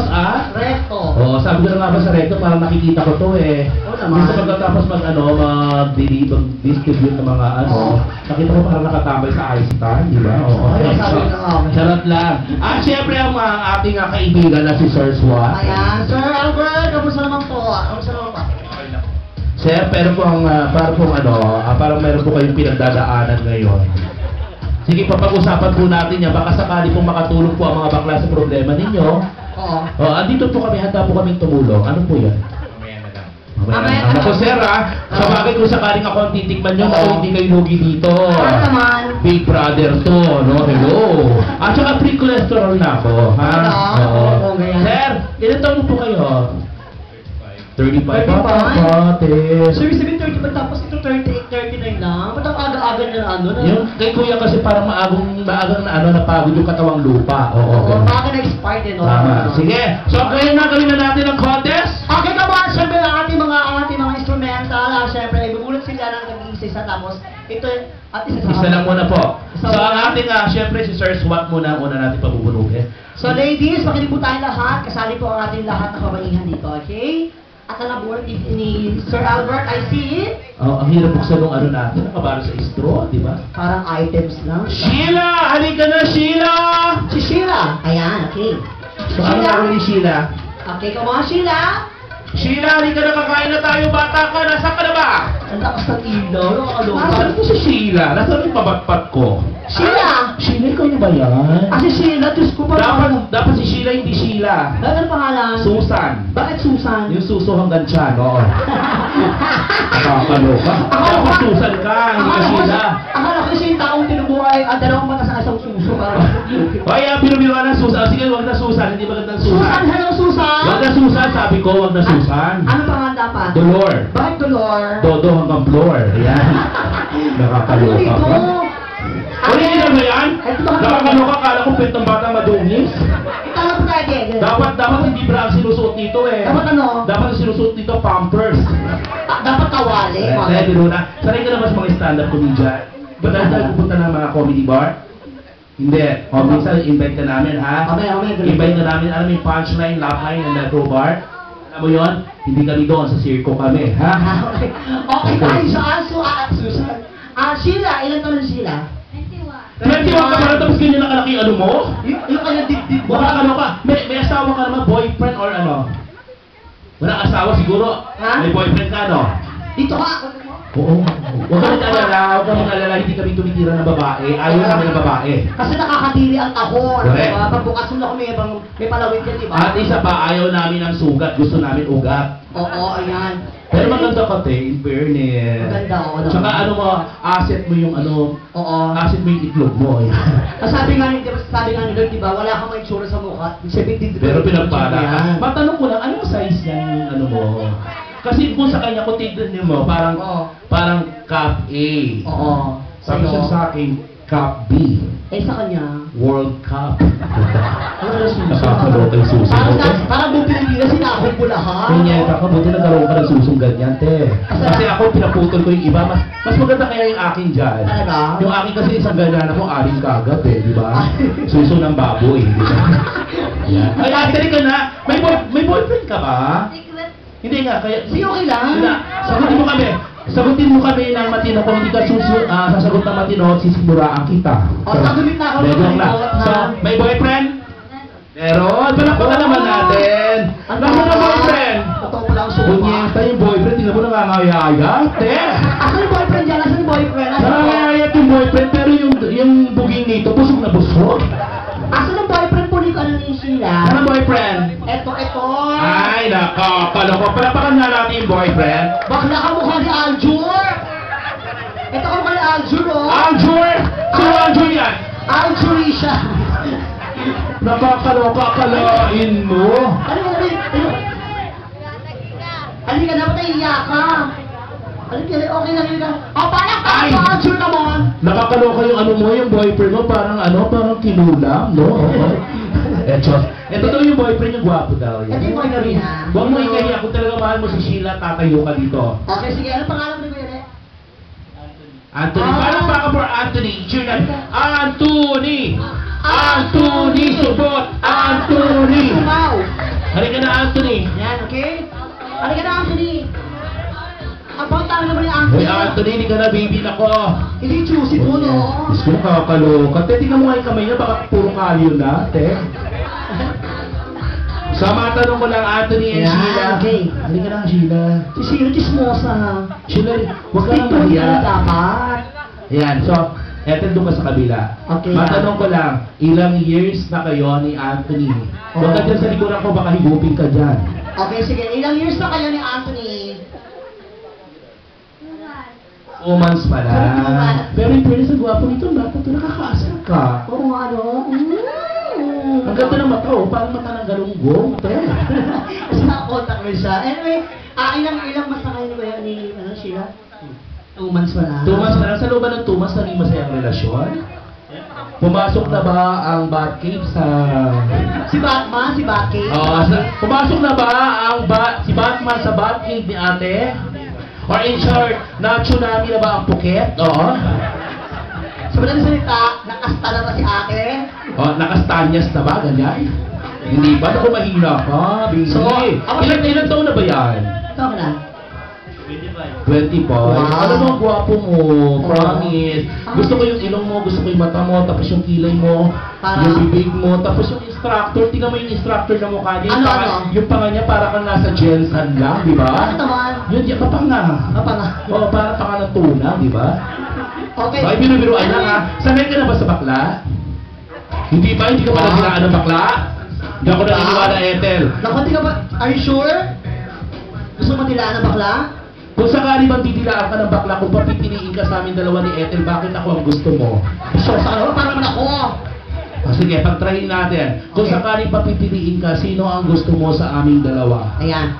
pagkatapos, ah? Recto. Oo, sabi ko na nga ba sa recto, parang nakikita ko to eh. Oo naman. Gusto pagkatapos mag, ano, mag-distribute ng mga ano, nakita ko parang nakatambay sa ice stand, di ba? Oo. Ay, sabi ko nga. Charot lang. Ah, syempre ang mga ating ah, kaibigan na si Sir Swat. Ayan, Sir Albert, kamusta naman po? Kamusta naman po? Sir, pero pong, uh, para pong ano, ah, parang meron po kayong pinagdadaanan ngayon. Sige, papag-usapan po natin yan. Baka sakali pong makatulong po ang mga bakla sa problema ninyo. Oo. Oh, andito po kami, handa po kaming tumulong. Ano po yan? Mamaya na. Ako, sir, ah, sa bagay kung sakaling ako ang titikman nyo, Oo. ako hindi kayo lugi dito. Ano naman? Big brother to, no? Hello. At saka free cholesterol na ako, ha? Ano? Oo. Oo, ganyan. Sir, ilan taon po kayo? 35. 35. Pate. Sir, sabihin 35 tapos ito 38, 39 lang. Ba't aga-aga na ano? Na, Yung kay kuya kasi parang maagang, maagang na ano, napagod yung katawang lupa. Oo, Oo, ganun. baka na-expired eh, no? Tama. Sige. So, kaya na gawin na natin ang contest. Okay ka ba? Siyempre, ang ating mga, ang ating mga instrumental, ah, siyempre, ibubulot sila ng nag-iisa tapos ito, at isa sa Isa lang muna po. Isa So, ang muna. ating, uh, syempre, si Sir Swat muna ang una natin pabubulugin. So ladies, makinig po tayo lahat. Kasali po ang ating lahat na kabaihan dito, okay? At ang nabuhat ni, ni Sir Albert, I see it. Oh, ang hirap buksan ng ano natin, nakabaro sa straw, di ba? Parang items lang. Sheila! Halika na, Sheila! Si Sheila. Ayan, okay. So, ano gagawin ni Sheila? Okay, come on, Sheila. Sheila, halika na, kakain na tayo, bata ka, nasaan ka na ba? Ang lakas ng ilaw. Nakakaloka. Nasaan ko si Sheila? Nasaan yung pabatpat ko? Sheila! Sheila, ikaw na ba yan? Ah, si Sheila, Diyos ko pa. Dapat, dapat si Sheila, hindi Sheila. Ano pangalan? Susan. Bakit Susan? Yung suso hanggang tiyan, oo. Nakakaloka. Dapat Susan ka, hindi ka Sheila. Akala ko siya yung taong tinubuhay at dalawang mata sa isang suso. Ay, ah, binubiruan ng Susan. Sige, wag na Susan, hindi magandang Susan, Susan. hello Susan! Wag na Susan, sabi ko, wag na Susan. Ano pangalan dapat? Dolor. Bakit Dolor? Dodo hanggang floor. Ayan. Nakakaloka Ano ka. ito? Original ba yan? Ito ba? Nakakaloka, kala ko pet ng bata madungis. Tama po tayo. Dapat, dapat hindi bra ang sinusuot nito eh. Dapat ano? Dapat ang sinusuot nito, pampers. Ah, dapat kawali. Eh, biro na. Sanay ka naman sa mga stand-up comedian. Ba dahil tayo pupunta ng mga comedy bar? Hindi. O, minsan invite ka namin, ha? Mamaya, mamaya. Invite ka namin, alam mo yung punchline, line, and metro bar? Alam mo yon? Hindi kami doon, sa circo kami, ha? Ah, okay. Okay, tayo sa aso Susan. Ah, Sheila, ilan taon na Sheila? 21 ka pala, tapos ganyan nakalaki ano mo? Yung, yung kanyang dibdib mo. Baka ano ka, may, may asawa ka naman, boyfriend or ano? Walang asawa siguro? Ha? May boyfriend ka, no? Dito ka. Oo. Huwag ka mag-alala, huwag ka mag-alala, hindi kami tumitira ng babae. Ayaw namin ng babae. Kasi nakakadiri ang tahon. Correct. Diba? Pagbukas mo ako may, ibang, may palawit yan, di ba? At isa pa, ayaw namin ng sugat, gusto namin ugat. Oo, ayan. Pero maganda ka, te, in fairness. Maganda, oo. naman. Tsaka ano mo, asset mo yung ano, Oo. asset mo yung itlog mo. Ayan. Ang sabi nga ni, di ba, sabi nga ni Lord, di ba, wala kang may itsura sa mukha. Sabi, di, Pero pinagpala. Matanong ko lang, anong size yan yung ano mo? Kasi kung sa kanya, kung tignan mo, parang, Oo. parang cup A. Oo. Sabi siya sa akin, cup B. Eh, sa kanya, World Cup. ano na? Nakakaloka yung suso Parang, mo, te. na- parang buti ng gira, sinahog mo lahat. Kunyeta ka, buti nagkaroon ka ng susong ganyan, te. Kasi ako, pinaputol ko yung iba. Mas, mas maganda kaya yung akin dyan. Talaga? Yung akin kasi isang ganyan ako, aling kagad eh, di ba? Suso ng baboy, di ba? Yan. Ay, ka na, may, boy, may boyfriend ka ba? Hindi nga, kaya... Lang. Hindi na, sagutin mo kami. Sagutin mo kami ng matino. Kung hindi ka susu, ah, sasagot ng matino, sisiguraan kita. O, sagutin na ako. May lang. So, may boyfriend? Meron. Palakpakan naman natin. Ano Nasaan ba? boyfriend? Totoo mo lang suka. Kunyenta yung boyfriend, tingnan mo nangangayaya. Te! Asan yung boyfriend dyan? Asan yung boyfriend? Asan yung Nangangayaya yung boyfriend, pero yung, yung buging nito, busog na busog. Ni ano boyfriend? Eto, eto. Ay, nakakaloko. Palakpakan nga natin yung boyfriend. Bakla ka mukha ni Aljur. Eto ka mukha ni Aljur, oh. Aljur! Sino Aljur yan? Aljurisha. Nakakaloka, kalain mo. Ano mo rin? Ano? Halika, dapat naiiyak ka. Halika, okay lang yun. Oh, parang ka Ay! sa Aljur naman. Nakakaloka yung ano mo, yung boyfriend mo, parang ano, parang kinulam, no? Diretso. Eh, totoo yung boyfriend yung gwapo daw. Yan. Hindi mo rin. Huwag mo ikaya. Kung talaga mahal mo si Sheila, tatayo ka dito. Okay, sige. Ano pangalan mo ni Kuya Re? Anthony. Ah. Parang baka for Anthony. Sure na. Anthony! Ah. Anthony Subot! Ah. Anthony! Wow! Halika na, Anthony. Yan, okay? Halika na, Anthony. About tayo naman yung Anthony. Uy, Anthony, hindi ka na baby na ko. Hindi choosy po, no? Diyos ko, kakaloka. Te, tingnan mo nga yung kamay niya. Baka puro kalyo na, te. Eh. Sa mga tanong ko lang, Anthony and Sheila. okay. Halika lang, Sheila. Si Sino Chismosa. Sheila, huwag ka Tingnan mahiya. dapat. Ayan, so, eto doon ka sa kabila. Okay, Matanong ko lang, ilang years na kayo ni Anthony? Huwag ka Oh. dyan sa likuran ko, baka higupin ka dyan. Okay, sige. Ilang years na kayo ni Anthony? Two months pa lang. Pero yung pwede sa gwapo nito, bata to, nakakaasar ka. Oo nga, no? Mm. Ang ganda ng mata, oh, parang mata ng galunggong. sa contact mo siya. Anyway, ah, ilang ilang mas na ni Kuya ni ano, Sheila? Two months pa na. Two months na lang. Sa looban ng two months, naging masayang relasyon. Pumasok na ba ang Batcave sa... Si Batman, si Baki. Oo, sa- pumasok na ba ang ba, si Batman sa Batcave ni ate? Or in short, na-tsunami na ba ang Phuket? Oo. Sa madaling salita, nakasta na si ate? O, nakastanyas na ba? Ganyan? Hindi ba? Naku, mahina ka, baby. So, ako- ilan, ilan taon na ba yan? Tama na. 25. Wow. Alam mo, gwapo mo. Promise. Ah. Gusto ko yung ilong mo, gusto ko yung mata mo, tapos yung kilay mo, Para- yung bibig mo, tapos yung instructor. Tingnan mo yung instructor na mukha niya. Ano, panga, ano? yung panga niya para kang nasa Jensen lang, di ba? Bakit naman? Yun, yung kapanga. Apa nga? Oo, para panga ng tuna, di ba? Okay. Okay, binubiruan lang ha. Sanay ka na ba sa bakla? Hindi ba? Hindi ka pa Ah. nabilaan ng bakla? Hindi ako naniniwala, Ethel. Naku, di ka ba? Are you sure? Gusto mo tilaan ng bakla? Kung sakali bang didilaan ka ng bakla, kung papipiliin ka sa amin dalawa ni Ethel, bakit ako ang gusto mo? So, sa ano? Para naman ako. Ah, sige, pagtrahin natin. Kung Okay. sakaling papipiliin ka, sino ang gusto mo sa aming dalawa? Ayan.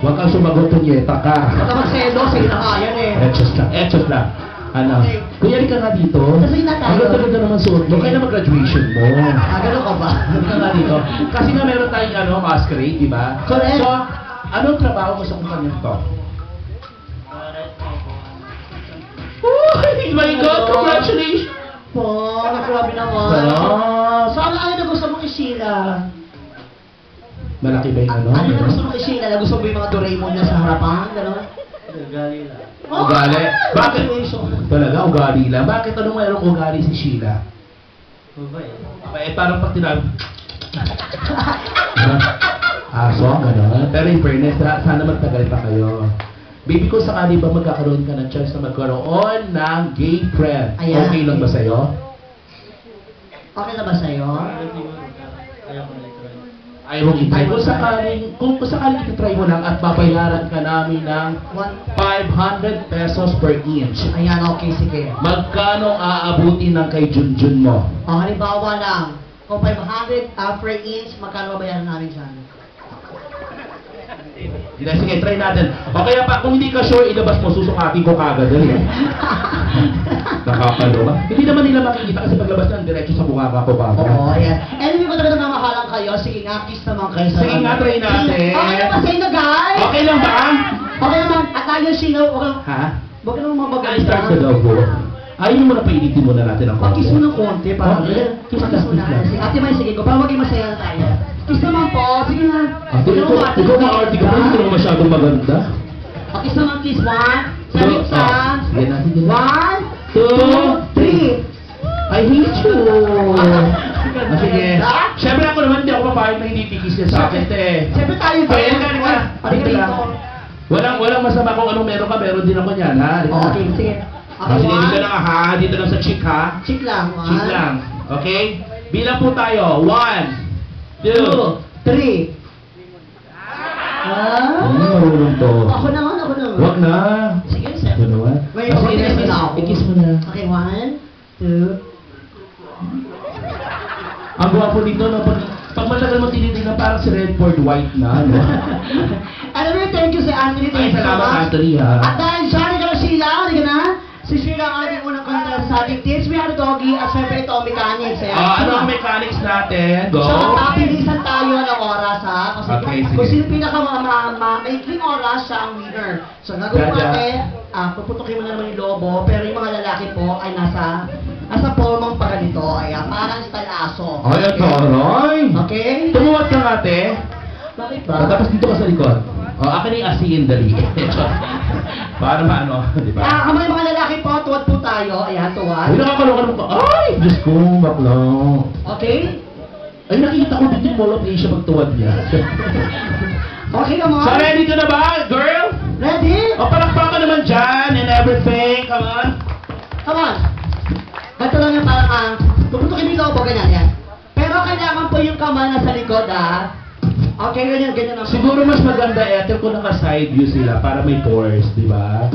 Huwag kang sumagot, punyeta ka. Huwag ka magselo, sige na nga, yan eh. Etchos lang, etchos lang. Ano? Okay. Kuya, di ka nga dito. Kasi na tayo. Ang ganda naman suot mo. Kailan mag-graduation mo? Ah, ganun ka ba? Ano ka nga dito? Kasi nga meron tayong ano, masquerade, di ba? Correct. So, anong trabaho mo sa kumpanya to? Oh my God! Congratulations! Po, nagrabe naman. Saan ano na gusto mong isila? Malaki ba yung ano? Ano na gusto mong isila? Na gusto mo yung mga Doraemon na sa harapan? Gano'n? Oh, Ugali? Bakit? Talaga, ugali lang. Bakit anong mayroong ugali si Sheila? Eh, parang pag tinag... Aso, gano'n. Pero in fairness, sa- sana magtagal pa kayo. Baby, kung sakali ba magkakaroon ka ng chance na magkaroon ng gay friend, Ayan. okay lang ba sa'yo? Okay na ba sa'yo? Ayaw mong itry. Kung sakaling, kung, sakaling itry mo lang at babayaran ka namin ng One. 500 pesos per inch, Ayan, okay, sige. magkano aabutin ng kay Junjun mo? O, halimbawa lang, kung 500 uh, per inch, magkano babayaran namin dyan? Hindi, sige, try natin. O kaya pa, kung hindi ka sure, ilabas mo, susukatin ko kagad. Dali. Nakakaloka. Hindi naman nila makikita kasi paglabas ng diretso sa bunganga ko pa. Oo, ayan. Anyway, kung talaga namahalan kayo, sige nga, kiss naman kayo sa Sige nga, try natin. Okay na ba sa inyo, guys? Okay lang ba? Okay naman. At tayo, sino, huwag kang, Ha? huwag kang I mabagal start sa labo. Ayaw mo na painitin muna natin ang konti. Pakis mo ng konti para Okay. Kiss mo na. Ate May, sige ko. Para maging masaya na tayo. Kiss naman po. Sige na. Ate, ikaw, ikaw na arte ka pa, hindi naman masyadong maganda. Pakis naman, kiss. One. Sa ah, ah. sige na, sige na. One, Two, three. I hate you. Ah, sige. Siyempre ako naman, hindi ako papayag na hindi tikis niya sa akin, te. Siyempre tayo din. Ayan, galing ka. Dito lang. Walang, walang masama kung anong meron ka, meron din ako niyan, ha? Okay, sige. Ah, Okay, sige, dito lang ha, dito lang sa chick ha. Chick lang. One. Chick lang, okay? Bilang po tayo, one, two, three. Ah? Ano marunong to? Ako naman, ako naman. Wag na. Sige, sir. Naman? Wait, Ah, sige, okay, kiss- na ako. I-kiss mo na. Okay, one, two. Ang gwapo dito, no? Pag, pag matagal mo tinitingnan, parang si Redford White na, no? Alam mo, thank you sa Anthony. Ay, salamat. Anthony, ha? At dahil siya, halika na Sheila, halika na. Si Sheila ang ating unang kanta sa ating Teach Me How to Doggy at syempre ito ang mechanics. Eh. Ah, ano ang mechanics natin? Go! So, papilisan tayo ng oras ha. Kasi Okay, kung sige. sino pinaka ma ma ma maikling oras, siya ang winner. So, gagawin Jaja. natin, ah, puputukin mo na naman yung lobo, pero yung mga lalaki po ay nasa nasa formang pa ganito. Ayan, parang style aso. Ay, ang taray! Okay? Tumuwat ka nga, te. Bakit Ah, ba? Tapos dito ka sa likod. O, akin yung asin, dali. Para maano, di ba? Ah, kamay mga lalaki po, tuwad po tayo. Ayan, tuwad. Uy, nakakalokan ko. Ay, Diyos ko, bakla. Okay? Ay, nakita ko din yung Mall of Asia magtuwad niya. Okay, on. so, ready ka na ba, girl? Ready? O, palakpakan naman dyan and everything. Come on. Come on. Ganito lang yung parang, ah, tumutukin yung lobo, ganyan, yan. Pero kailangan po yung kamay na sa likod, ah. Okay, ganyan, ganyan ang Siguro mas maganda eto kung naka-side view sila para may pores, di ba?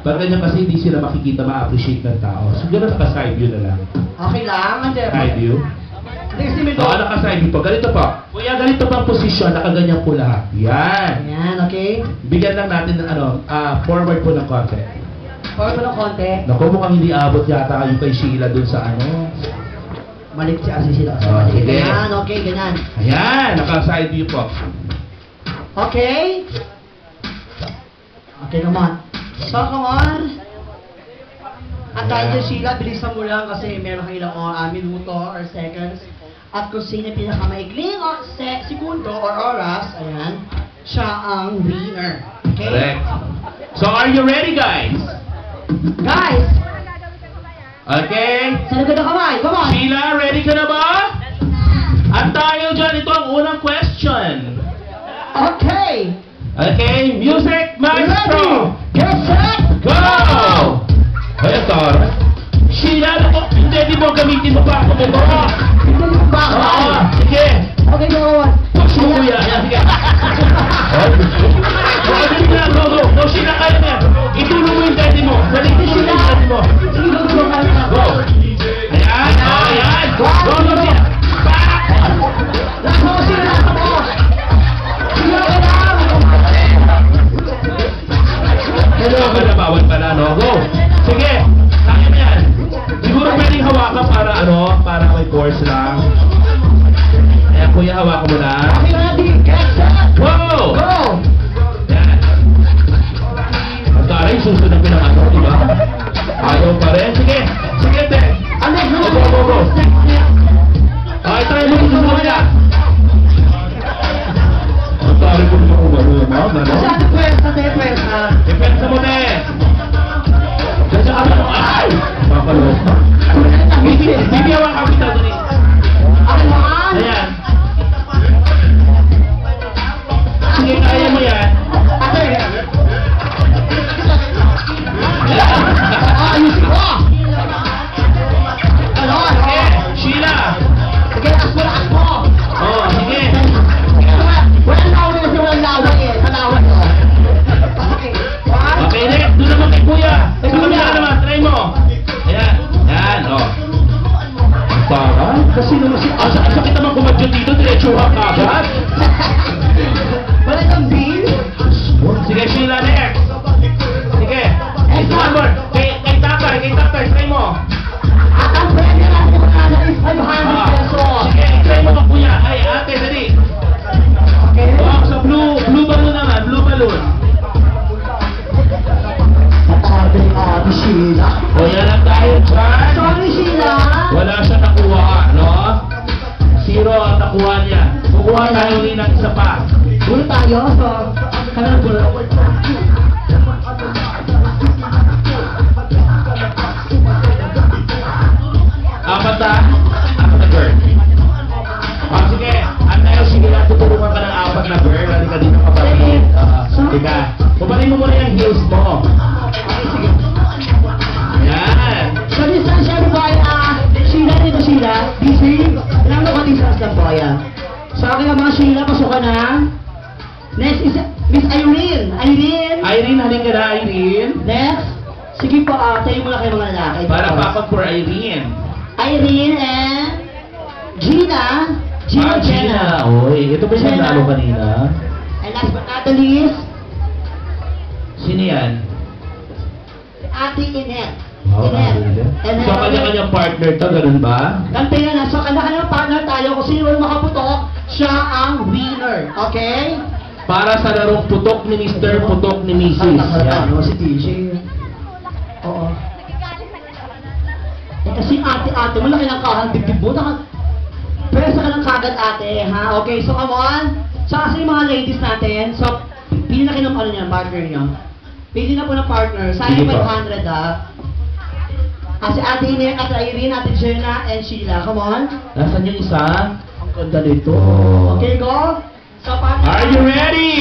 Para ganyan kasi hindi sila makikita, ma-appreciate ng tao. Siguro naka-side view na lang. Okay lang, ante. Side view. Hindi kasi may Oo, naka-side view po. Ganito po. Kuya, ganito pa ang posisyon. Nakaganyan po lahat. Yan. Ayan, okay. Bigyan lang natin ng ano, ah, forward po ng konti. Forward mo ng konti. Naku, mukhang hindi abot yata kayo kay Sheila dun sa ano. Malik si Asi sila. Oh, sige. Ganyan, okay, ganyan. Ayan, naka-side view po. Okay? Okay naman. So, come on. At tayo. Sheila, bilisan mo lang kasi meron kang ilang or, minuto or seconds. At kung sino yung pinakamaikling o se segundo or oras, ayan, siya ang winner. Okay? Correct. So, are you ready, guys? Guys, Okay? sa likod ng kamay, come on! Sheila, ready ka na ba? At tayo dyan, ito ang unang question. Okay! Okay, music maestro! Ready! Get set! Go! Ay, Tar. Sheila, naku, hindi, di mo gamitin mo pa ako mo ba? Hindi mo ba? Oo, sige. Okay, go on. Push mo kuya. Ayan, sige. Ay, Go, dali na, go, go. Ang taray, susunod ko ng ano, di ba? Ayaw pa rin. Sige! Sige, te! Ang next Go, go, go, go. Okay, try mo yung susunod na. Ang taray ko naman umano, ma'am. Ano? Masyado pwesta, te, pwesta. Depensa mo, te! Diyan sa kapit mo. Ay! Makakaloka. Bibi, bibi awang kami Sige, Sheila, next. Sige. One more. Kay, kay tatay, kay tatay, try mo. At ang premyo natin mga is 500 Ah, pesos. Sige, try mo ka kuya. Ay, ate, dali. Okay. Oh, sa blue, blue balloon naman, blue balloon. Matabi ni Ate Sheila. O, yan lang tayo dyan. Sorry, Sheila. Wala siya nakuha, no? Zero ang nakuha niya. Kukuha tayo ulit ng isa pa. Gulo tayo. Na gulo. Na girl. Hindi ka dito kapatid. Uh, Tika, kumain mo muna yung heels mo. Yan. So, this time, siya ba ah, Sheila, dito Sheila. Busy. Ilang na conditions lang po, ayan. So, okay na mga Sheila, pasok ka na. Next is Miss Irene. Irene. Irene, halika na, Irene. Next. Sige po, ah, tayo muna kayo mga lalaki. Para pakot for Irene. Irene and Gina. Gina, ah, Gina. Oy, ito ba yung Gina. nalo kanina? And last but not the least, Sino yan? Ate Inet. Wow, Inet. nakakita. And So, kanya-kanyang partner to, ganun ba? Kantayan na. So, kanya-kanyang partner tayo. Kung sino man makaputok, siya ang winner. Okay? Para sa larong putok ni Mr. Putok ni Mrs. Yan. Ano, si TJ. Oo. Eh, kasi ate-ate, malaki ng kahang dibdib mo. Naka, pwesa ka ng kagad ate, ha? Okay, so come on. So, kasi yung mga ladies natin, so, Pili na kayo ng ano niya, partner niya. Pili na po ng partner. Sayang po. 500 ha. Ah, si Ate Ine, Ate Irene, Ate Jenna, and Sheila. Come on. Nasaan yung isa? Ang ganda nito. Okay, go. So, partner. Are you ready?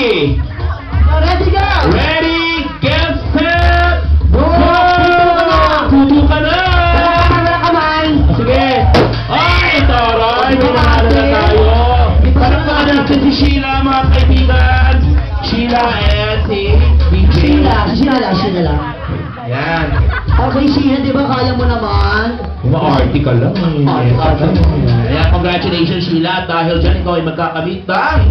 Ka lang eh. Arty ka lang. Ayan, congratulations Sheila. Dahil dyan ikaw ay magkakamit ng